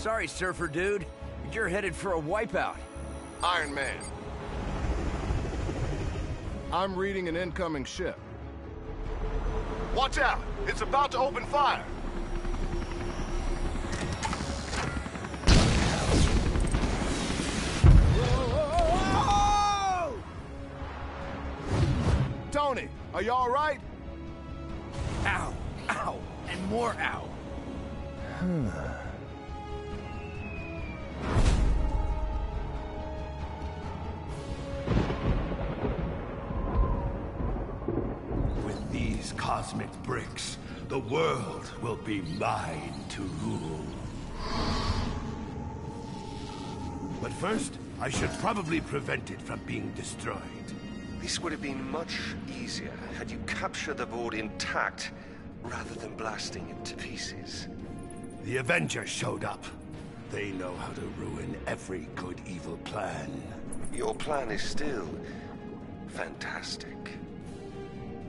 Sorry, surfer dude. but You're headed for a wipeout. Iron Man. I'm reading an incoming ship. Watch out! It's about to open fire! Tony, are you alright? Ow, ow, and more ow. Hmm. The world will be mine to rule. But first, I should probably prevent it from being destroyed. This would have been much easier had you captured the board intact rather than blasting it to pieces. The Avengers showed up. They know how to ruin every good evil plan. Your plan is still fantastic.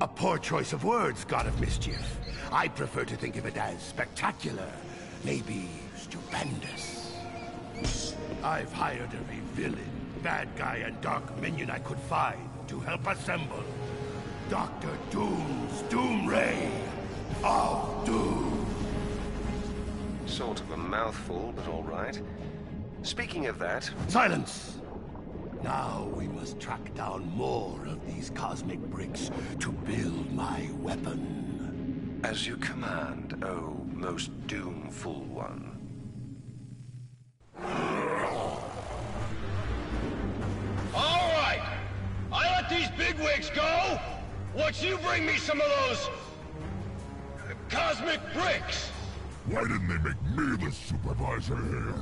A poor choice of words, God of Mischief. I prefer to think of it as spectacular, maybe stupendous. I've hired every villain, bad guy, and dark minion I could find to help assemble Doctor Doom's Doom Ray of Doom. Sort of a mouthful, but all right. Speaking of that, Silence! Now we must track down more of these cosmic bricks to build my weapon. as you command, oh most doomful one. All right. I let these bigwigs go. Once you bring me some of those cosmic bricks. Why didn't they make me the supervisor here?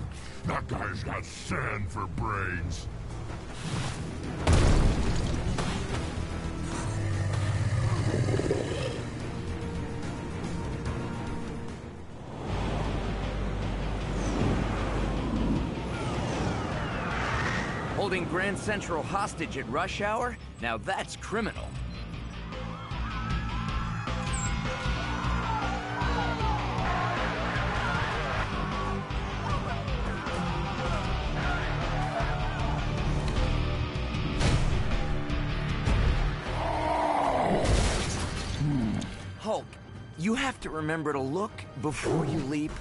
That guy's got sand for brains. Grand Central hostage at rush hour? Now that's criminal. Hmm. Hulk, you have to remember to look before you leap.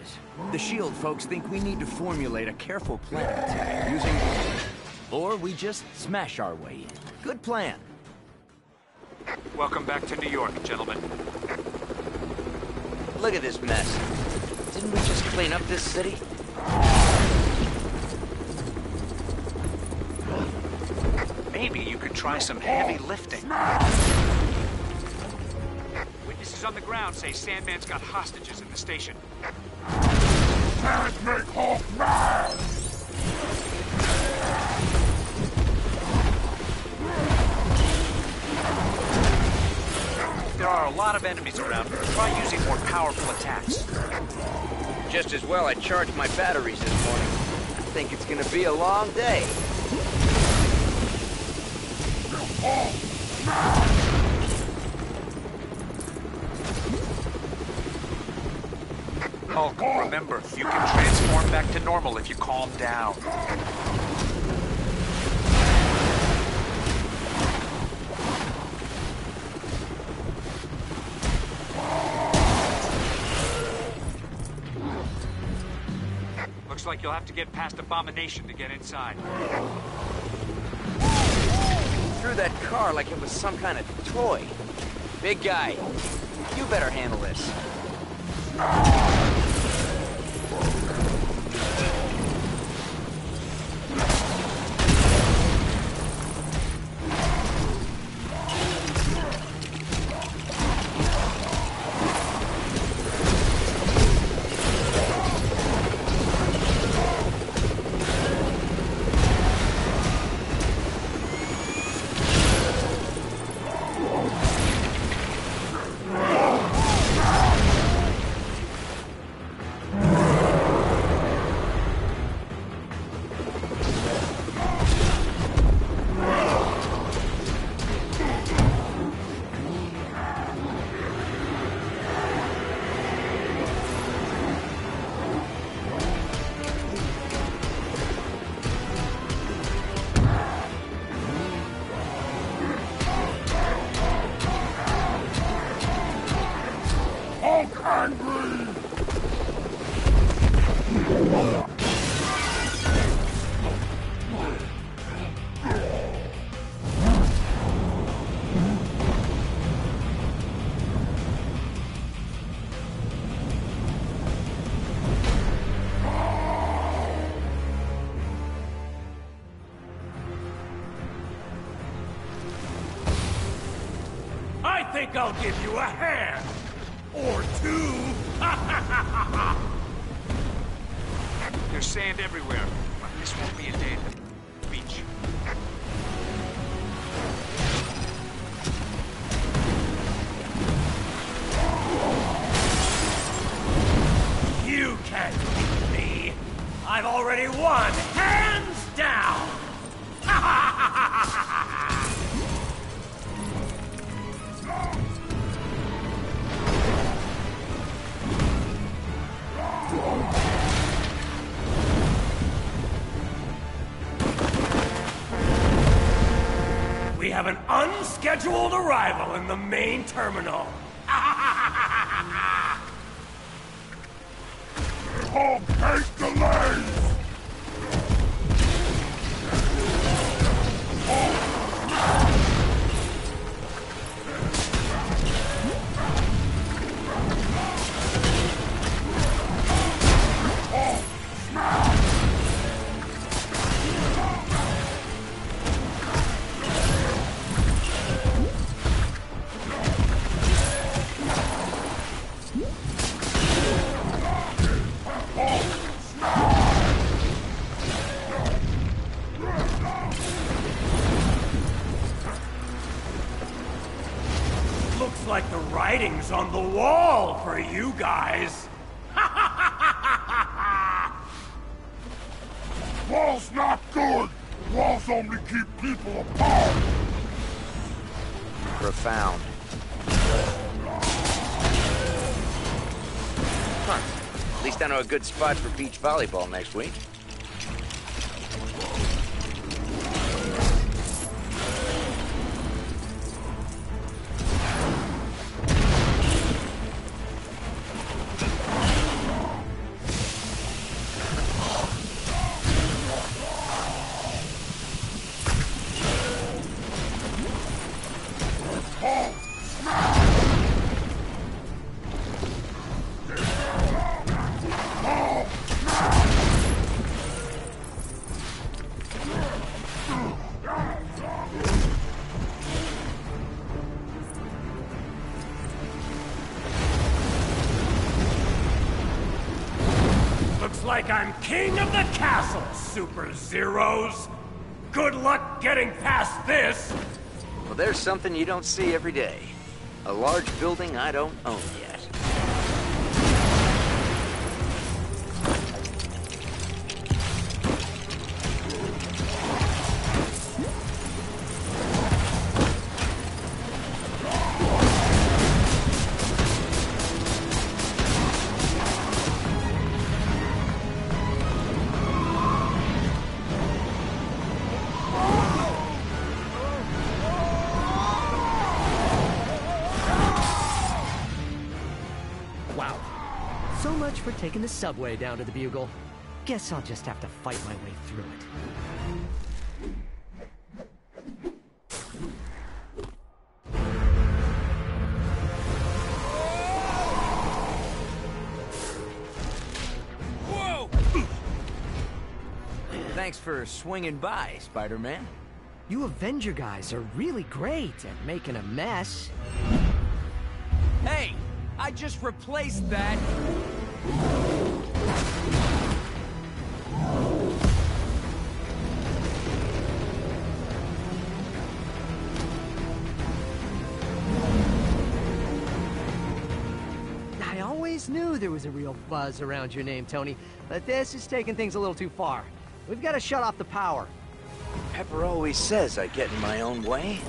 Bad guys. The SHIELD folks think we need to formulate a careful plan attack using... Or we just smash our way in. Good plan. Welcome back to New York, gentlemen. Look at this mess. Didn't we just clean up this city? Maybe you could try some heavy lifting. Witnesses on the ground say Sandman's got hostages in the station. Can't make Hulk mad! There are a lot of enemies around. Try using more powerful attacks. Just as well I charged my batteries this morning. I think it's gonna be a long day. Hulk, remember, you can transform back to normal if you calm down. Looks like you'll have to get past Abomination to get inside. Threw that car like it was some kind of toy. Big guy, you better handle this. Think I'll give you a hand. Or two. There's sand everywhere. On the wall for you guys. Walls not good! Walls only keep people apart! Profound. Huh. At least I know a good spot for beach volleyball next week. Something you don't see every day. A large building I don't own for taking the subway down to the Bugle. Guess I'll just have to fight my way through it. Whoa! Thanks for swinging by, Spider-Man. You Avenger guys are really great at making a mess. Hey, I just replaced that. I always knew there was a real buzz around your name, Tony, but this is taking things a little too far. We've got to shut off the power. Pepper always says I get in my own way.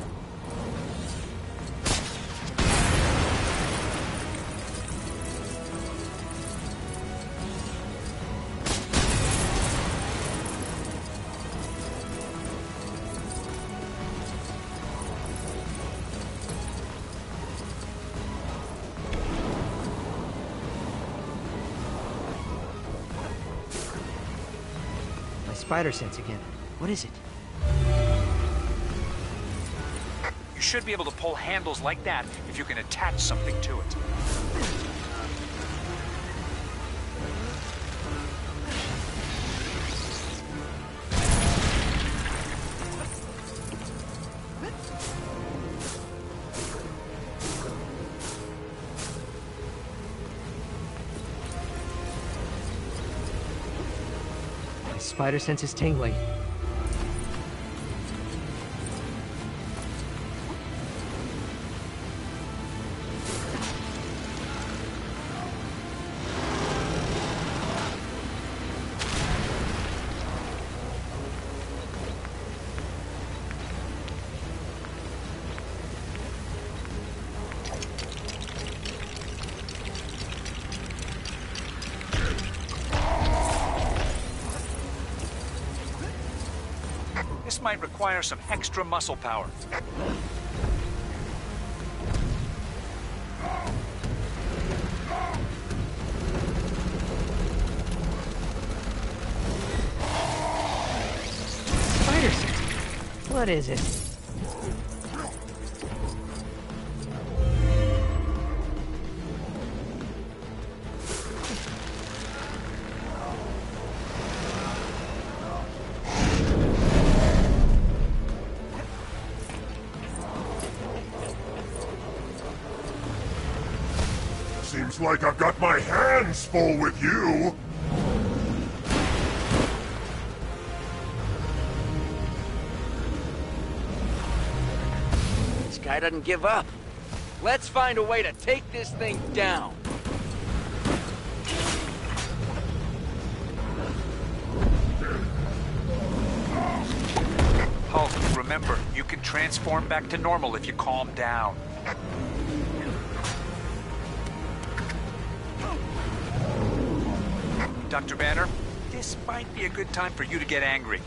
Spider sense again. What is it? You should be able to pull handles like that if you can attach something to it. Spider sense is tingling. Some extra muscle power. Spider sense. What is it? Doesn't give up. Let's find a way to take this thing down. Hulk, remember, you can transform back to normal if you calm down. Dr. Banner, this might be a good time for you to get angry.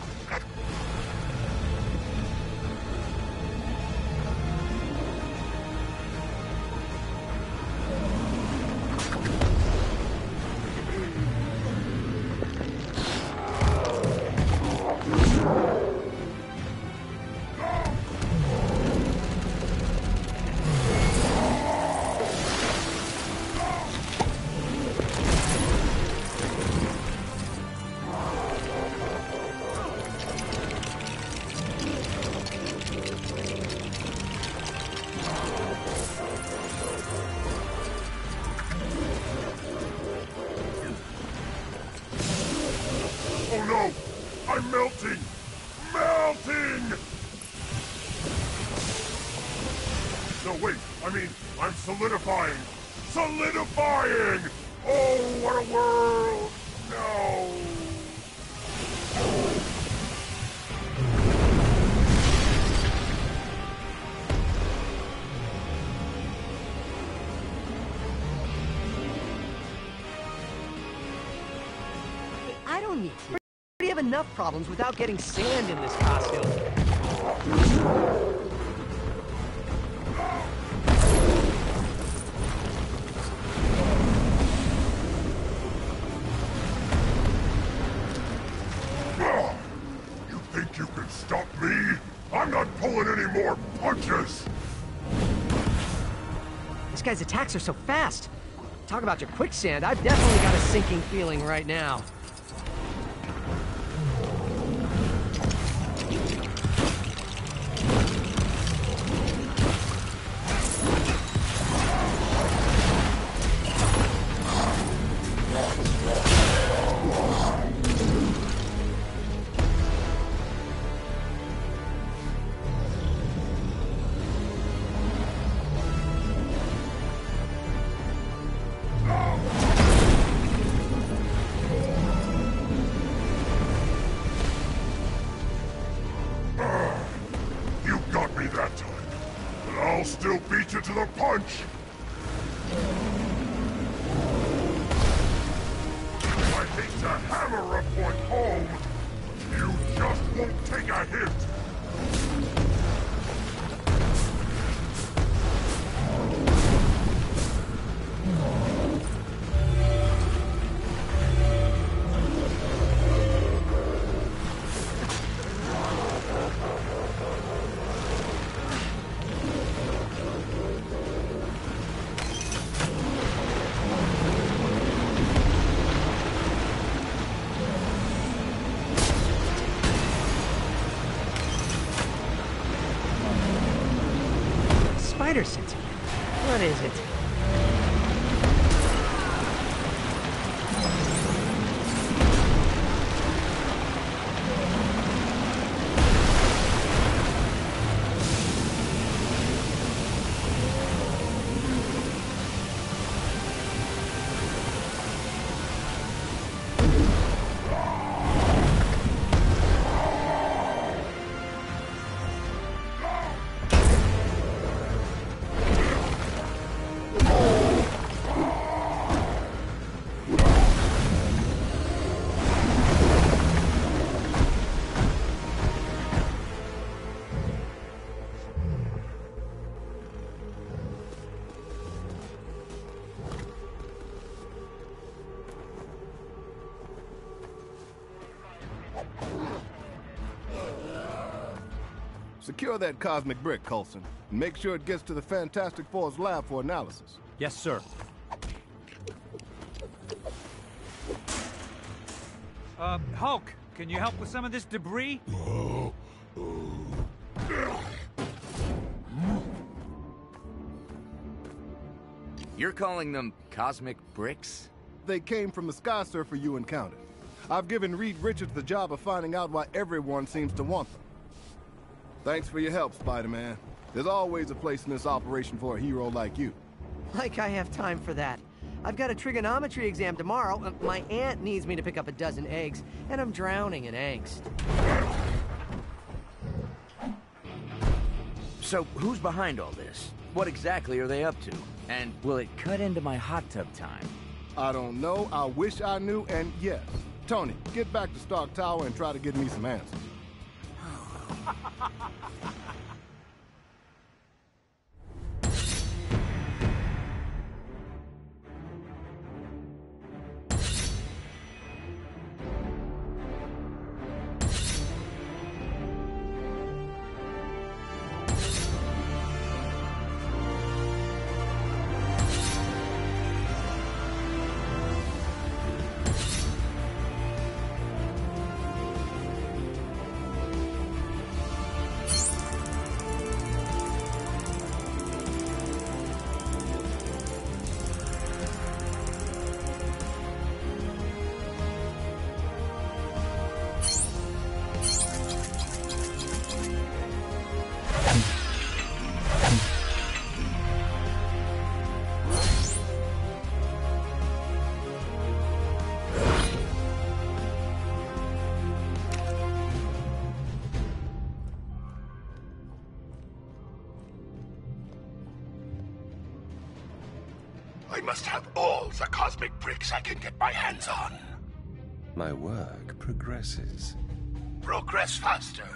Enough problems without getting sand in this costume. You think you can stop me? I'm not pulling any more punches! This guy's attacks are so fast. Talk about your quicksand. I've definitely got a sinking feeling right now. Spider sense again. What is it? Secure that cosmic brick, Coulson, and make sure it gets to the Fantastic Four's lab for analysis. Yes, sir. Uh, Hulk, can you help with some of this debris? You're calling them cosmic bricks? They came from the Sky Surfer you encountered. I've given Reed Richards the job of finding out why everyone seems to want them. Thanks for your help, Spider-Man. There's always a place in this operation for a hero like you. Like I have time for that. I've got a trigonometry exam tomorrow. Uh, my aunt needs me to pick up a dozen eggs, and I'm drowning in angst. So, who's behind all this? What exactly are they up to? And will it cut into my hot tub time? I don't know, I wish I knew, and yes. Tony, get back to Stark Tower and try to get me some answers. Must have all the cosmic bricks I can get my hands on. My work progresses. Progress faster.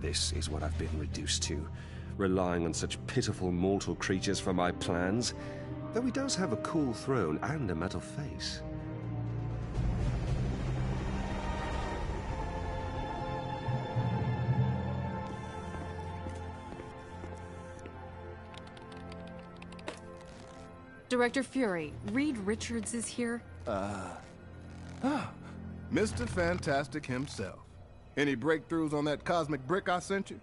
This is what I've been reduced to, relying on such pitiful mortal creatures for my plans. Though he does have a cool throne and a metal face. Director Fury, Reed Richards is here. Mr. Fantastic himself. Any breakthroughs on that cosmic brick I sent you?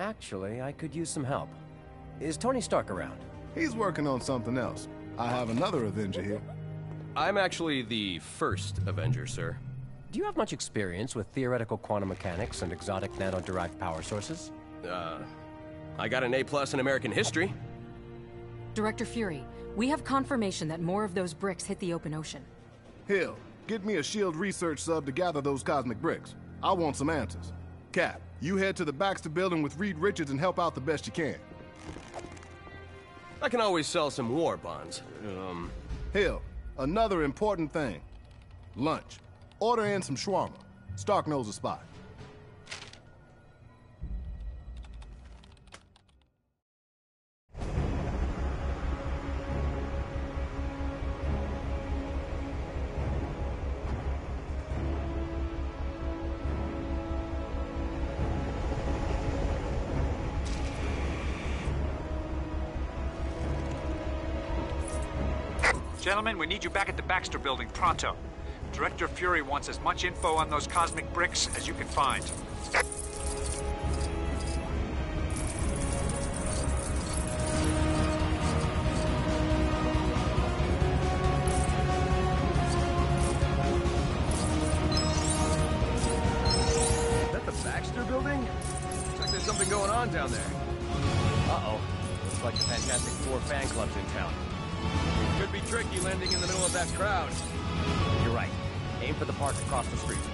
Actually, I could use some help. Is Tony Stark around? He's working on something else. I have another Avenger here. I'm actually the first Avenger, sir. Do you have much experience with theoretical quantum mechanics and exotic nano-derived power sources? Uh, I got an A plus in American history. Director Fury, we have confirmation that more of those bricks hit the open ocean. Hill, get me a SHIELD research sub to gather those cosmic bricks. I want some answers. Cap, you head to the Baxter building with Reed Richards and help out the best you can. I can always sell some war bonds. Um, Hill, another important thing. Lunch. Order in some shawarma. Stark knows a spot. Gentlemen, we need you back at the Baxter building pronto. Director Fury wants as much info on those cosmic bricks as you can find. Landing in the middle of that crowd. You're right. Aim for the park across the street.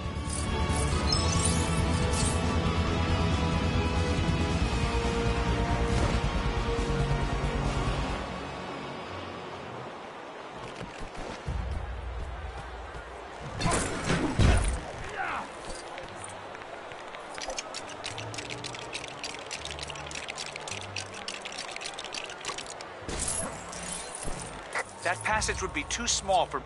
That would be too small for...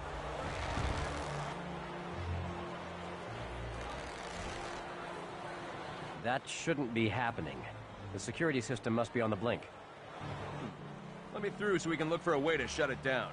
That shouldn't be happening. The security system must be on the blink. Let me through so we can look for a way to shut it down.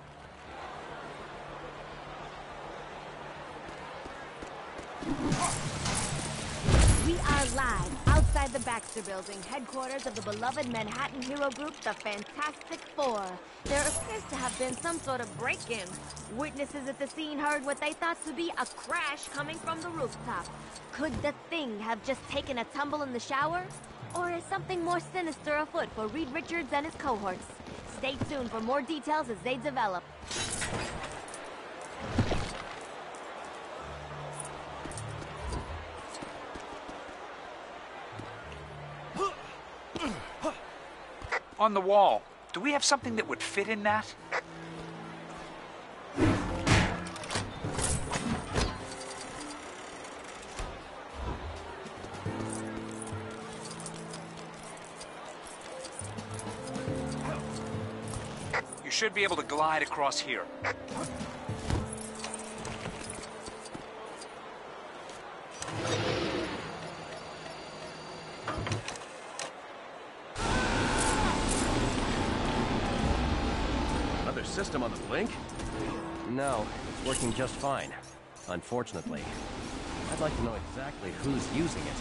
We are live outside the Baxter Building, headquarters of the beloved Manhattan hero group, the Fantastic Four. There appears to have been some sort of break-in. Witnesses at the scene heard what they thought to be a crash coming from the rooftop. Could the thing have just taken a tumble in the shower? Or is something more sinister afoot for Reed Richards and his cohorts? Stay tuned for more details as they develop. On the wall. Do we have something that would fit in that? You should be able to glide across here. Another blink? No, it's working just fine. Unfortunately. I'd like to know exactly who's using it.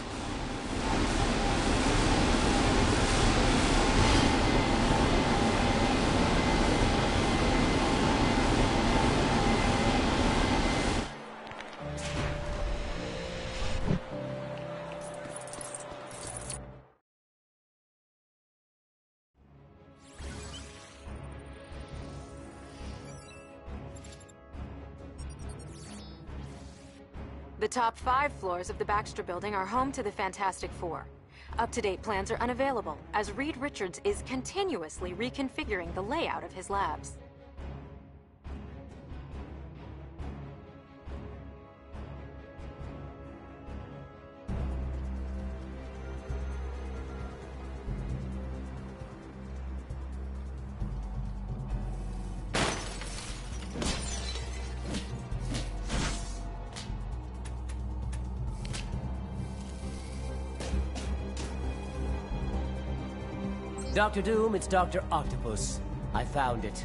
Top five floors of the Baxter Building are home to the Fantastic Four. Up-to-date plans are unavailable, as Reed Richards is continuously reconfiguring the layout of his labs. Doctor Doom, it's Dr. Octopus. I found it.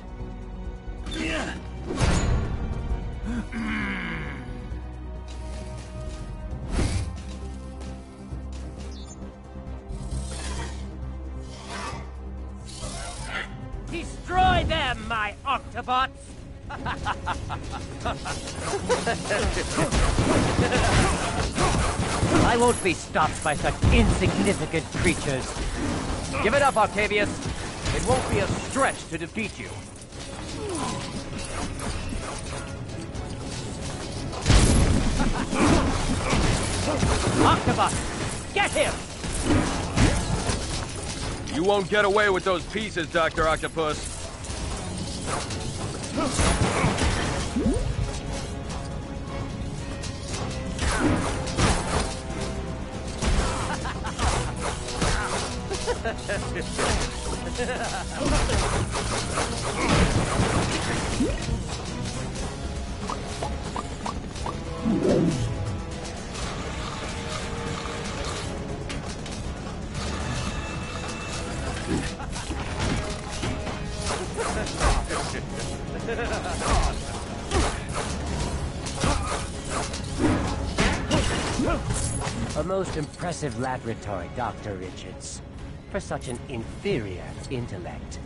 Destroy them, my Octobots! I won't be stopped by such insignificant creatures. Give it up, Octavius. It won't be a stretch to defeat you. Octobots, get him! You won't get away with those pieces, Dr. Octopus. A most impressive laboratory, Dr. Richards. For such an inferior intellect.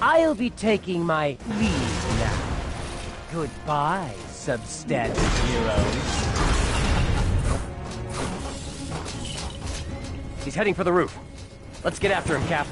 I'll be taking my leave now. Goodbye, substandard heroes. He's heading for the roof. Let's get after him, Cap.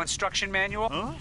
Instruction manual? Huh?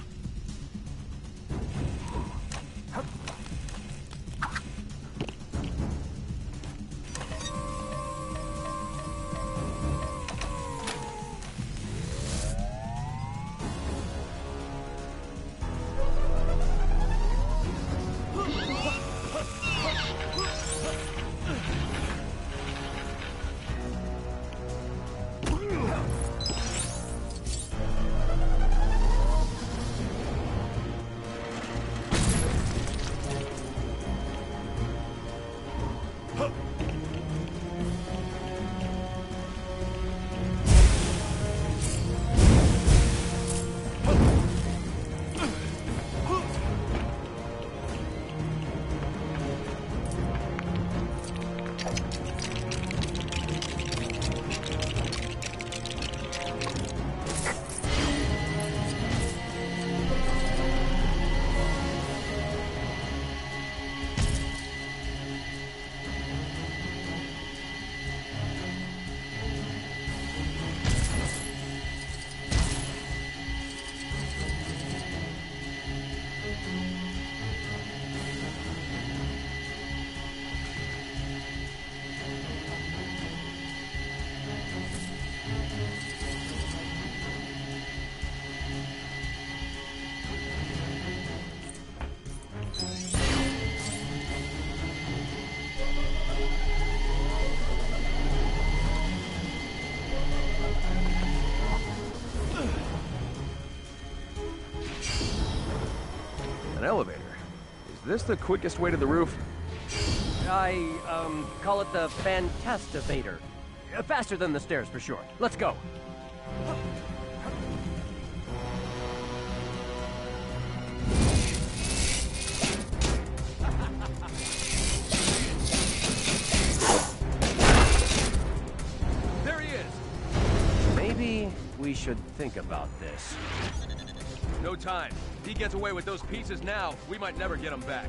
this the quickest way to the roof? I, um, call it the Fantastivator. Uh, faster than the stairs, for sure. Let's go. there he is! Maybe we should think about this. No time. If he gets away with those pieces now, we might never get them back.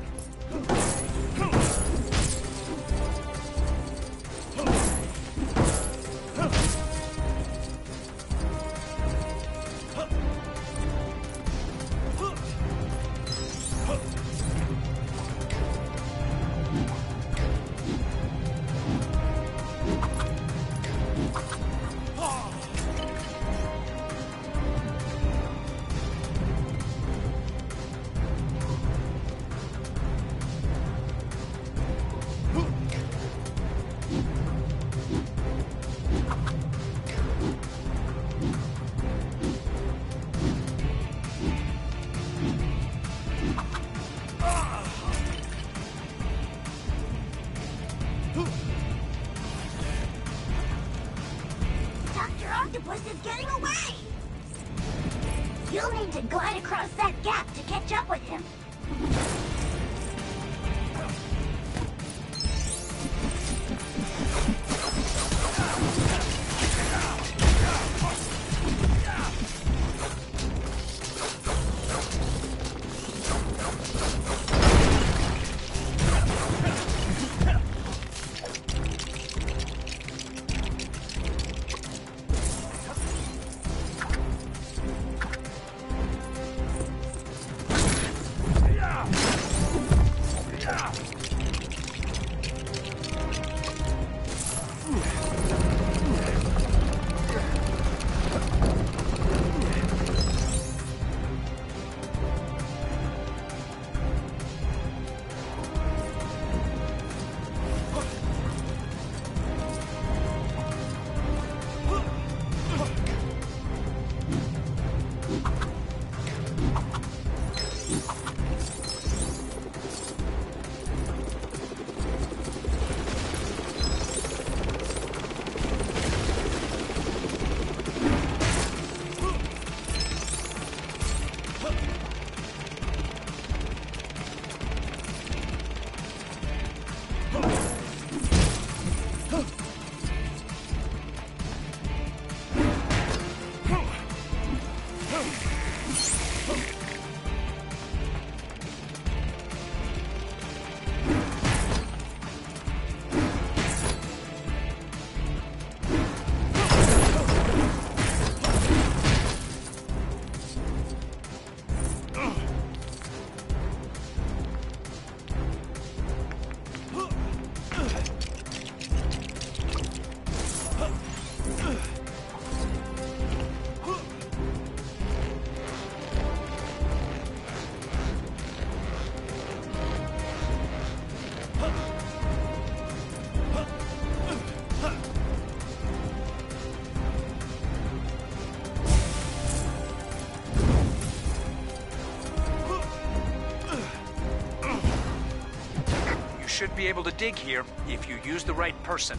Should be able to dig here if you use the right person.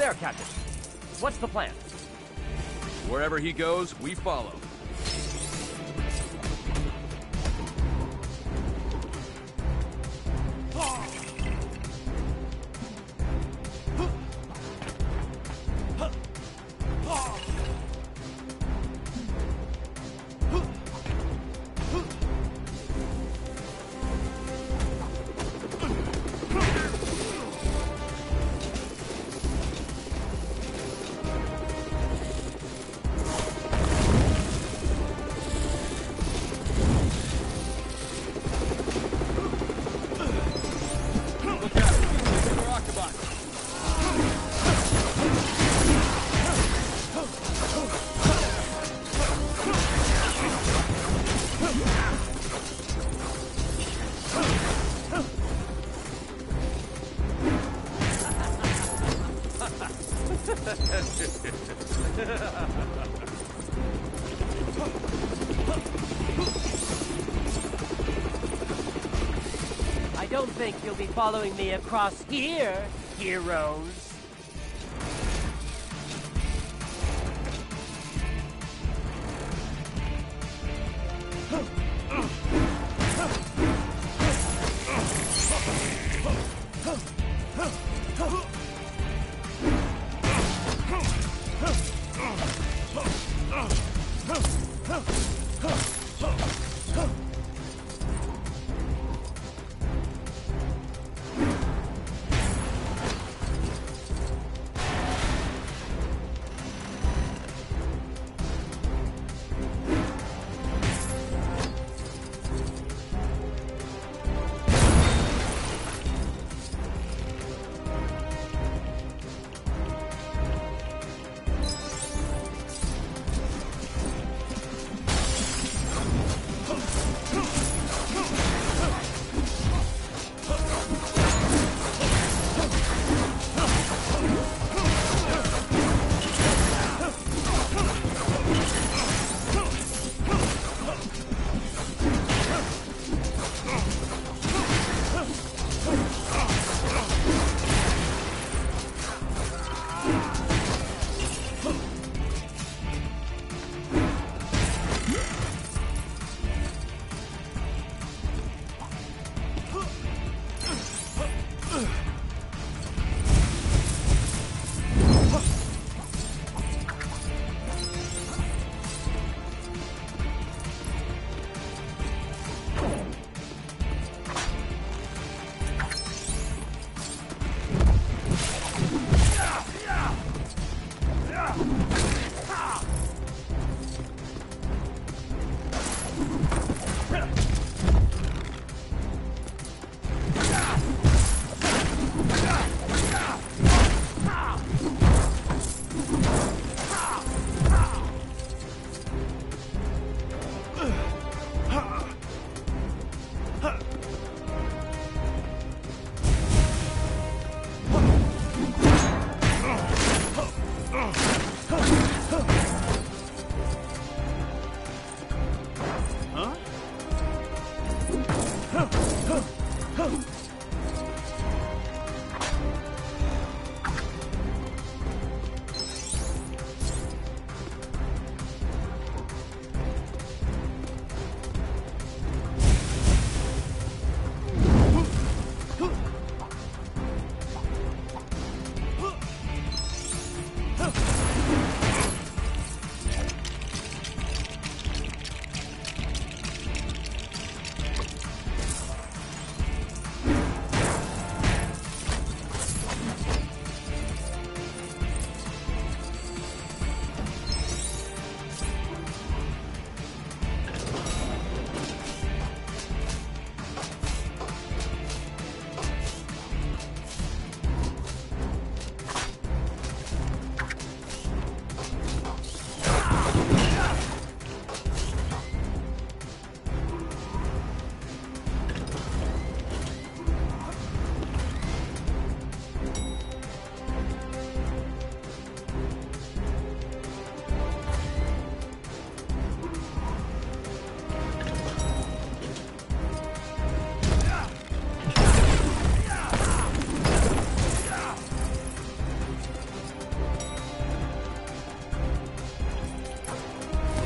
There, Captain. What's the plan? Wherever he goes, we follow. You'll be following me across here, heroes.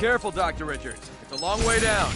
Careful, Dr. Richards. It's a long way down.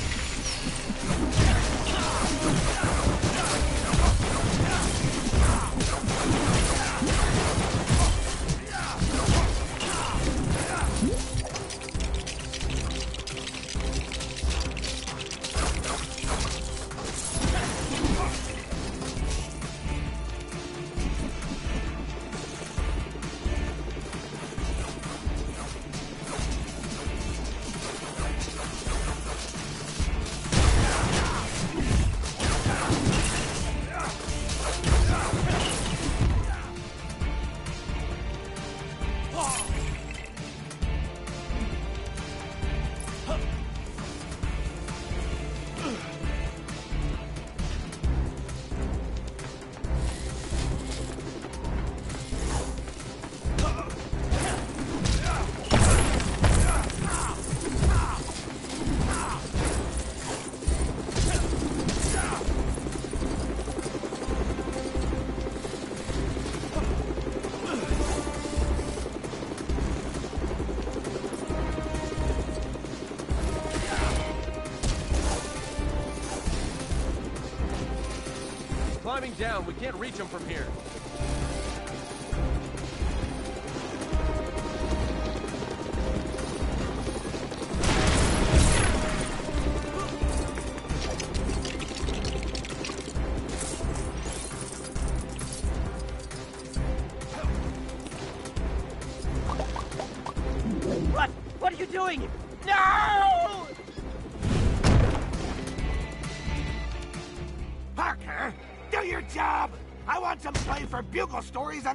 Climbing down, we can't reach him from here.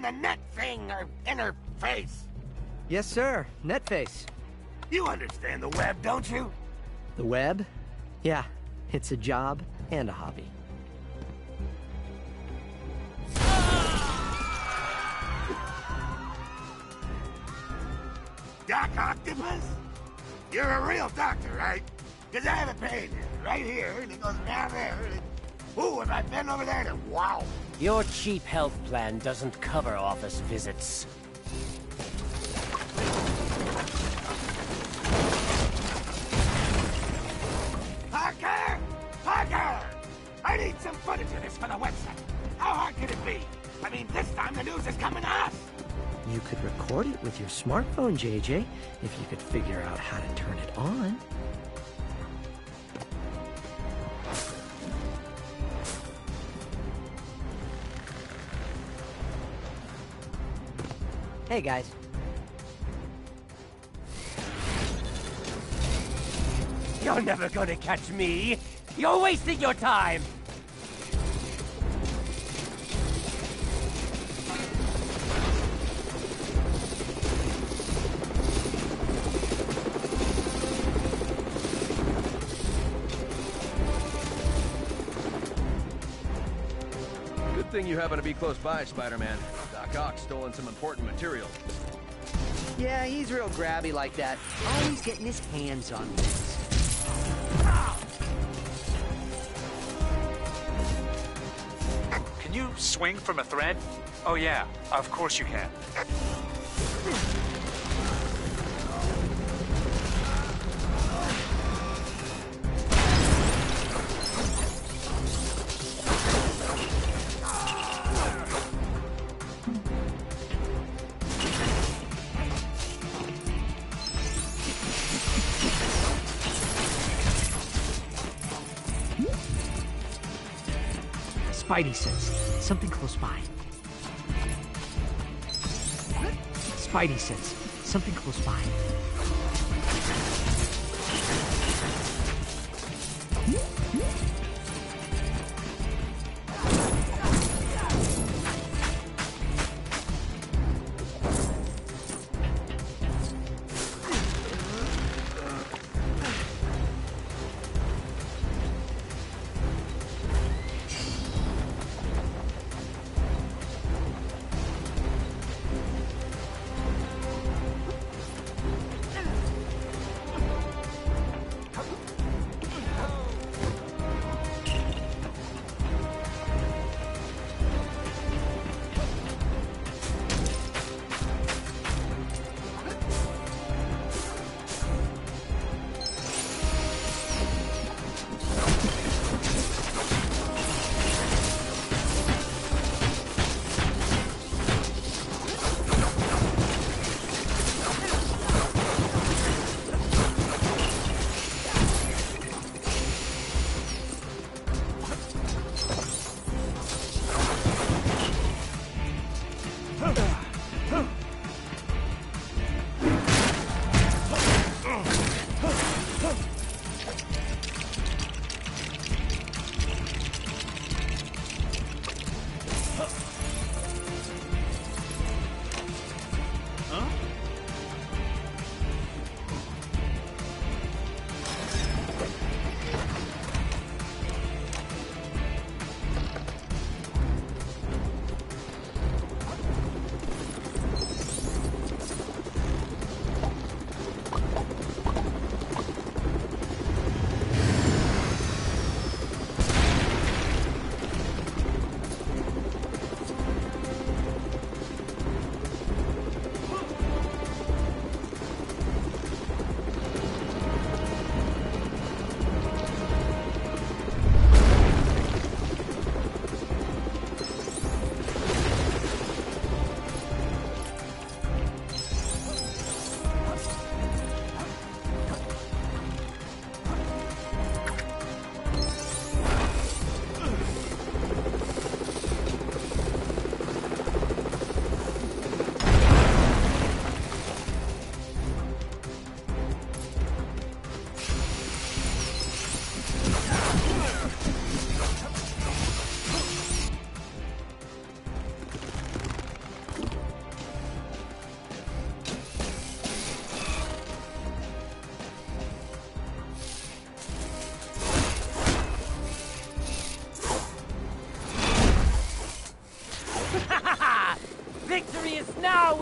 The net thing, or interface. Yes, sir. Netface. You understand the web, don't you? The web? Yeah, it's a job and a hobby. Doc Octopus? You're a real doctor, right? Because I have a pain right here, and it goes down there. And... Ooh, if I bend over there, then wow. Your cheap health plan doesn't cover office visits. Parker! Parker! I need some footage of this for the website. How hard could it be? I mean, this time the news is coming to us. You could record it with your smartphone, JJ, if you could figure out how to turn it on. Hey, guys. You're never gonna catch me! You're wasting your time! Good thing you happen to be close by, Spider-Man. Doc Ock's stolen some important material. Yeah, he's real grabby like that. Always getting his hands on things. Can you swing from a thread? Oh yeah, of course you can. Spidey says something close by. Spidey says something close by.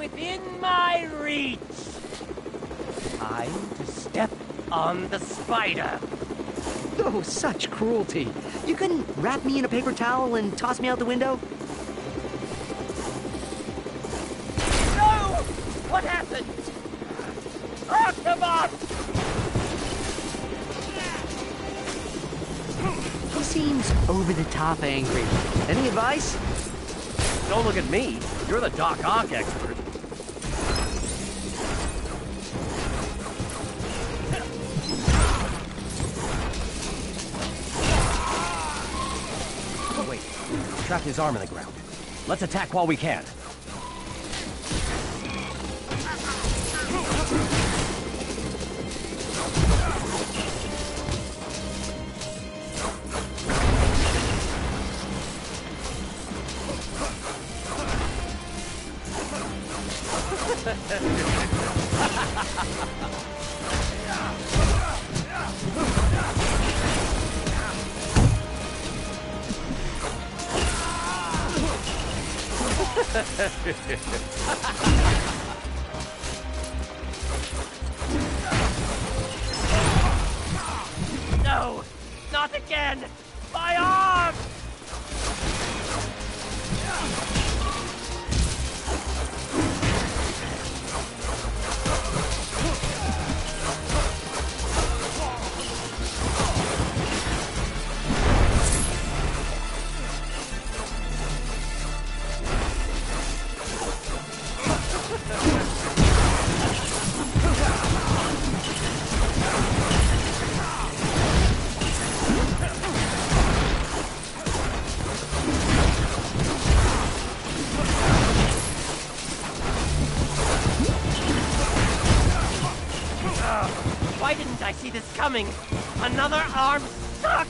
Within my reach. Time to step on the spider. Oh, such cruelty. You couldn't wrap me in a paper towel and toss me out the window? No! What happened? Octobot! He seems over the top angry. Any advice? Don't look at me. You're the Doc Ock expert. Trapped his arm in the ground. Let's attack while we can. Coming? Another arm stuck!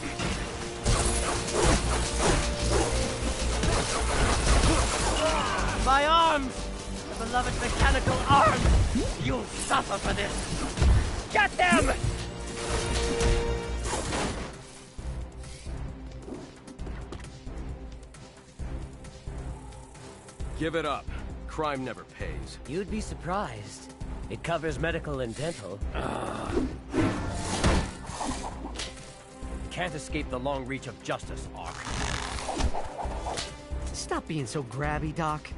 My arms! The beloved mechanical arms! You'll suffer for this! Get them! Give it up. Crime never pays. You'd be surprised. It covers medical and dental. Ah. Can't escape the long reach of justice, Ock. Stop being so grabby, Doc.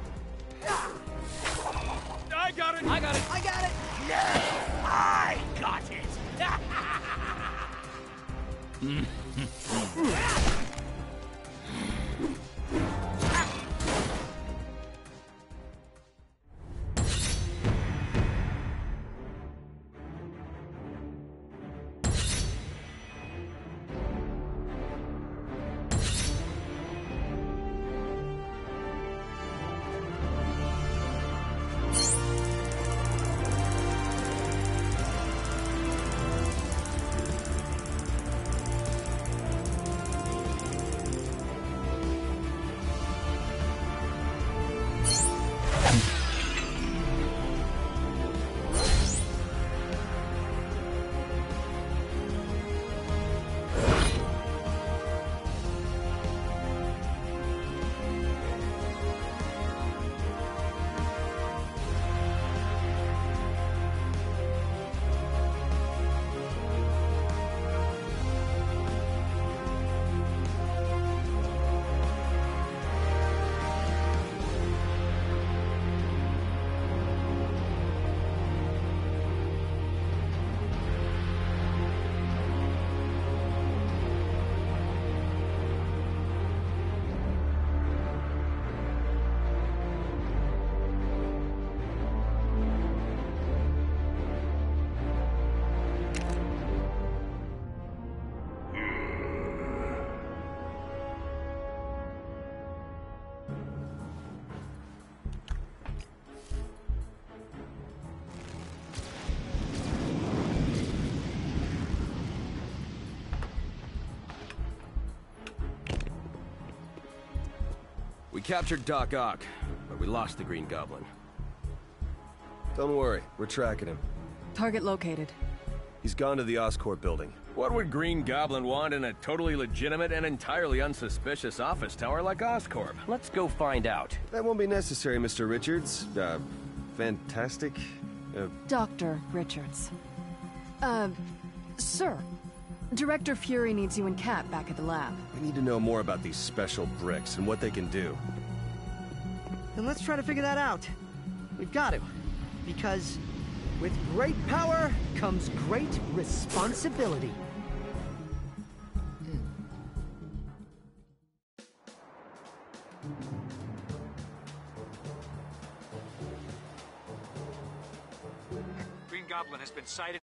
I got it! I got it! I got it! I got it! Hmm. Captured Doc Ock, but we lost the Green Goblin. Don't worry, we're tracking him. Target located. He's gone to the Oscorp building. What would Green Goblin want in a totally legitimate and entirely unsuspicious office tower like Oscorp? Let's go find out. That won't be necessary, Mr. Richards. Uh, fantastic? Uh, Dr. Richards. Uh, sir. Director Fury needs you and Kat back at the lab. We need to know more about these special bricks and what they can do. Then let's try to figure that out. We've got to. Because with great power comes great responsibility. Green Goblin has been sighted